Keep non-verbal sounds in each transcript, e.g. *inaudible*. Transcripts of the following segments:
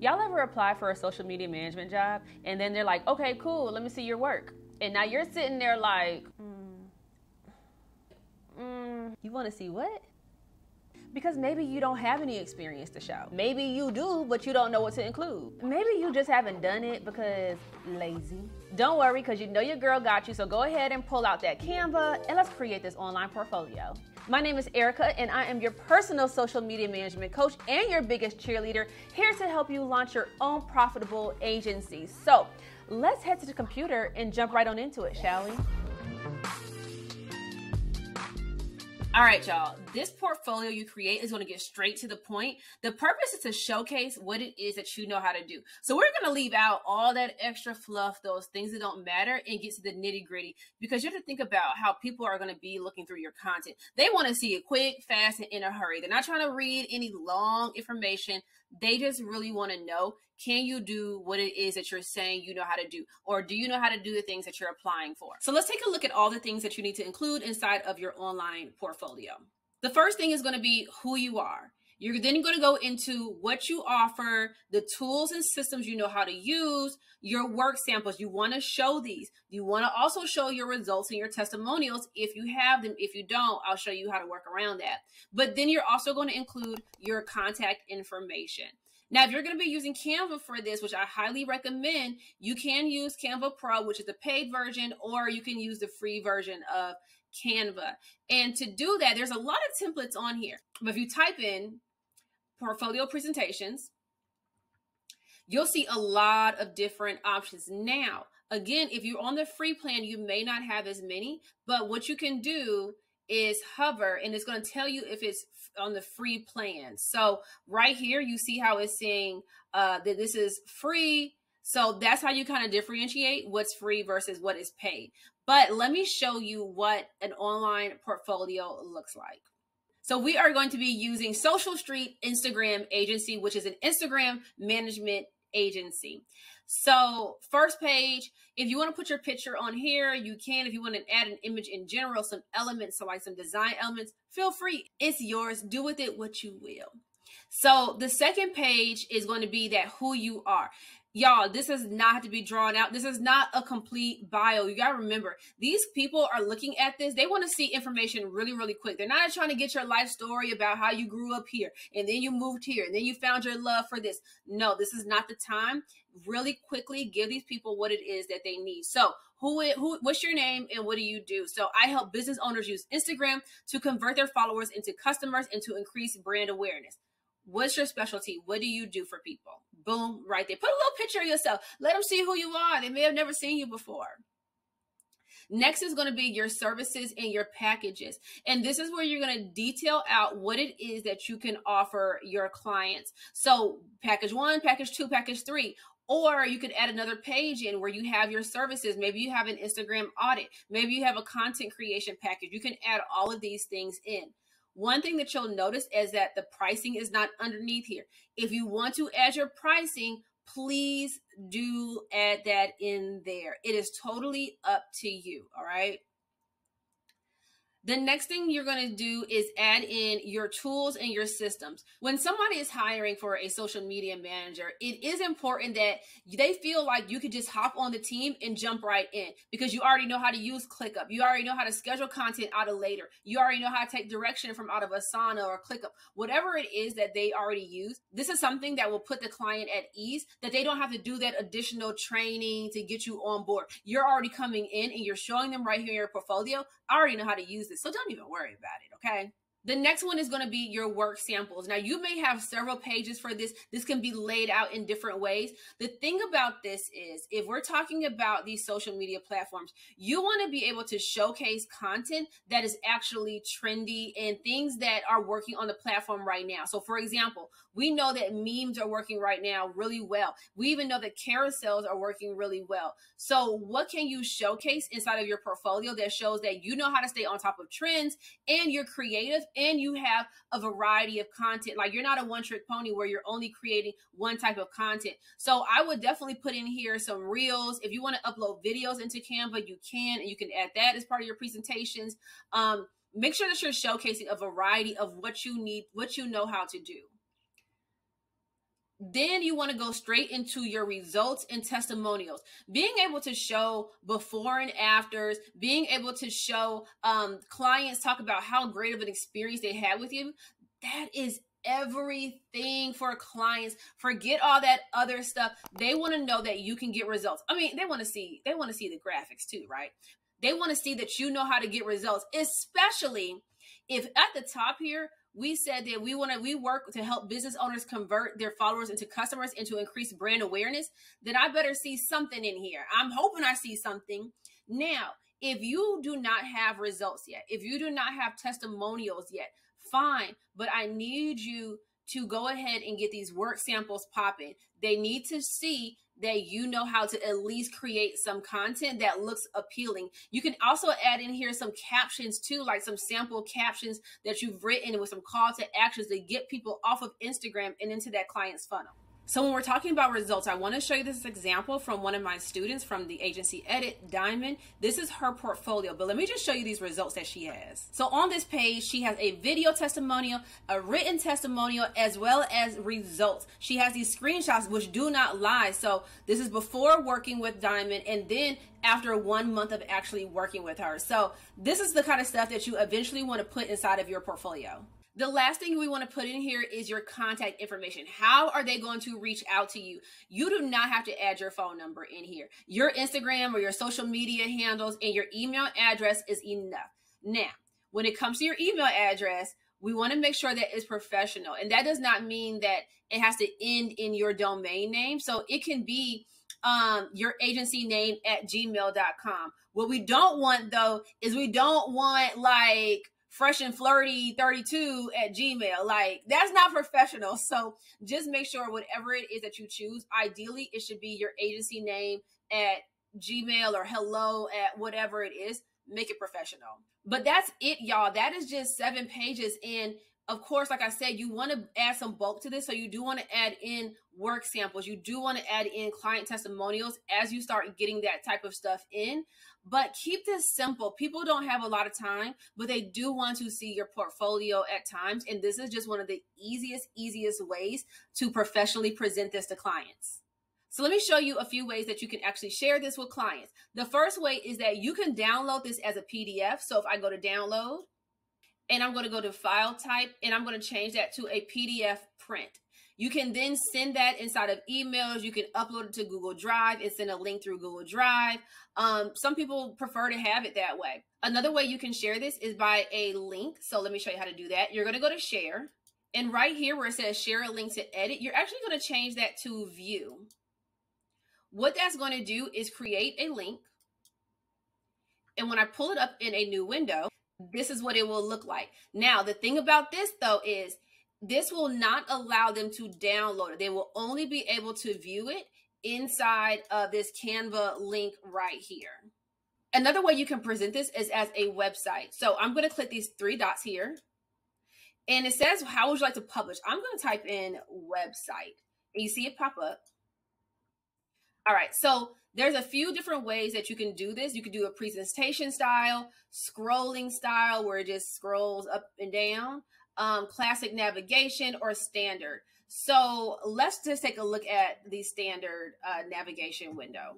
Y'all ever apply for a social media management job and then they're like, okay, cool, let me see your work. And now you're sitting there like, mm, mm, you want to see what? Because maybe you don't have any experience to show. Maybe you do, but you don't know what to include. Maybe you just haven't done it because lazy. Don't worry, because you know your girl got you, so go ahead and pull out that Canva and let's create this online portfolio. My name is Erica, and I am your personal social media management coach and your biggest cheerleader, here to help you launch your own profitable agency. So let's head to the computer and jump right on into it, shall we? All right, y'all. This portfolio you create is going to get straight to the point. The purpose is to showcase what it is that you know how to do. So we're going to leave out all that extra fluff, those things that don't matter, and get to the nitty gritty because you have to think about how people are going to be looking through your content. They want to see it quick, fast, and in a hurry. They're not trying to read any long information. They just really want to know can you do what it is that you're saying you know how to do? Or do you know how to do the things that you're applying for? So let's take a look at all the things that you need to include inside of your online portfolio. The first thing is going to be who you are. You're then going to go into what you offer, the tools and systems you know how to use, your work samples. You want to show these. You want to also show your results and your testimonials if you have them. If you don't, I'll show you how to work around that. But then you're also going to include your contact information. Now, if you're going to be using Canva for this, which I highly recommend, you can use Canva Pro, which is the paid version, or you can use the free version of Canva. And to do that, there's a lot of templates on here. But if you type in portfolio presentations, you'll see a lot of different options. Now, again, if you're on the free plan, you may not have as many, but what you can do is hover and it's going to tell you if it's on the free plan. So right here, you see how it's saying uh, that this is free. So that's how you kind of differentiate what's free versus what is paid. But let me show you what an online portfolio looks like. So we are going to be using Social Street Instagram Agency, which is an Instagram management agency. So first page, if you want to put your picture on here, you can. If you want to add an image in general, some elements, so like some design elements, feel free. It's yours. Do with it what you will. So the second page is going to be that who you are y'all this does not to be drawn out. This is not a complete bio. You gotta remember these people are looking at this. They want to see information really really quick. They're not trying to get your life story about how you grew up here and then you moved here and then you found your love for this. No this is not the time. Really quickly give these people what it is that they need. So who, who what's your name and what do you do? So i help business owners use instagram to convert their followers into customers and to increase brand awareness What's your specialty? What do you do for people? Boom, right there. Put a little picture of yourself. Let them see who you are. They may have never seen you before. Next is going to be your services and your packages. And this is where you're going to detail out what it is that you can offer your clients. So, package one, package two, package three. Or you could add another page in where you have your services. Maybe you have an Instagram audit. Maybe you have a content creation package. You can add all of these things in. One thing that you'll notice is that the pricing is not underneath here. If you want to add your pricing, please do add that in there. It is totally up to you. All right. The next thing you're going to do is add in your tools and your systems. When somebody is hiring for a social media manager, it is important that they feel like you could just hop on the team and jump right in because you already know how to use ClickUp. You already know how to schedule content out of Later. You already know how to take direction from out of Asana or ClickUp. Whatever it is that they already use, this is something that will put the client at ease that they don't have to do that additional training to get you on board. You're already coming in and you're showing them right here in your portfolio. I already know how to use this. So don't even worry about it, okay? The next one is going to be your work samples. Now, you may have several pages for this. This can be laid out in different ways. The thing about this is, if we're talking about these social media platforms, you want to be able to showcase content that is actually trendy and things that are working on the platform right now. So, for example, we know that memes are working right now really well. We even know that carousels are working really well. So, what can you showcase inside of your portfolio that shows that you know how to stay on top of trends and you're creative and you have a variety of content. Like you're not a one trick pony where you're only creating one type of content. So I would definitely put in here some reels. If you want to upload videos into Canva, you can, and you can add that as part of your presentations. Um, make sure that you're showcasing a variety of what you need, what you know how to do. Then you want to go straight into your results and testimonials. Being able to show before and afters being able to show um, clients talk about how great of an experience they had with you that is everything for clients. Forget all that other stuff. They want to know that you can get results. I mean they want to see they want to see the graphics too right? They want to see that you know how to get results especially if at the top here we said that we want to we work to help business owners convert their followers into customers and to increase brand awareness then i better see something in here. I'm hoping i see something. Now if you do not have results yet if you do not have testimonials yet fine but i need you to go ahead and get these work samples popping they need to see that you know how to at least create some content that looks appealing. You can also add in here some captions too, like some sample captions that you've written with some call to actions to get people off of Instagram and into that client's funnel. So when we're talking about results, I want to show you this example from one of my students from the agency Edit, Diamond. This is her portfolio, but let me just show you these results that she has. So on this page, she has a video testimonial, a written testimonial, as well as results. She has these screenshots which do not lie. So this is before working with Diamond and then after one month of actually working with her. So this is the kind of stuff that you eventually want to put inside of your portfolio. The last thing we want to put in here is your contact information. How are they going to reach out to you? You do not have to add your phone number in here. Your Instagram or your social media handles and your email address is enough. Now, when it comes to your email address, we want to make sure that it's professional. And that does not mean that it has to end in your domain name. So it can be um, your agency name at gmail.com. What we don't want though is we don't want like fresh and flirty 32 at gmail. Like that's not professional. *laughs* So just make sure whatever it is that you choose ideally it should be your agency name at gmail or hello at whatever it is. Make it professional. But that's it y'all. That is just seven pages and of course, like I said, you want to add some bulk to this. So you do want to add in work samples. You do want to add in client testimonials as you start getting that type of stuff in. But keep this simple. People don't have a lot of time, but they do want to see your portfolio at times. And this is just one of the easiest, easiest ways to professionally present this to clients. So let me show you a few ways that you can actually share this with clients. The first way is that you can download this as a PDF. So if I go to download, and I'm going to go to file type and I'm going to change that to a PDF print. You can then send that inside of emails. You can upload it to Google Drive and send a link through Google Drive. Um, some people prefer to have it that way. Another way you can share this is by a link. So let me show you how to do that. You're going to go to share. And right here where it says share a link to edit, you're actually going to change that to view. What that's going to do is create a link. And when I pull it up in a new window, this is what it will look like. Now, the thing about this though is this will not allow them to download it. They will only be able to view it inside of this Canva link right here. Another way you can present this is as a website. So I'm going to click these three dots here. And it says, how would you like to publish? I'm going to type in website. And you see it pop up. All right. So there's a few different ways that you can do this. You can do a presentation style, scrolling style, where it just scrolls up and down, um, classic navigation, or standard. So let's just take a look at the standard uh, navigation window.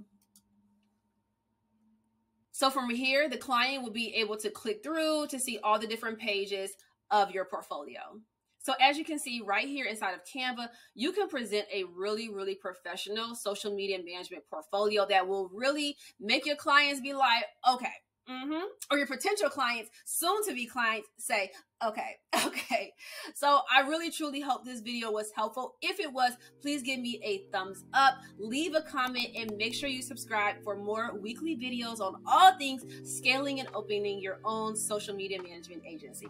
So from here, the client will be able to click through to see all the different pages of your portfolio. So as you can see right here inside of Canva, you can present a really, really professional social media management portfolio that will really make your clients be like, okay, Mm-hmm. Or your potential clients, soon to be clients, say, okay, *laughs* okay. So I really truly hope this video was helpful. If it was, please give me a thumbs up, leave a comment, and make sure you subscribe for more weekly videos on all things scaling and opening your own social media management agency.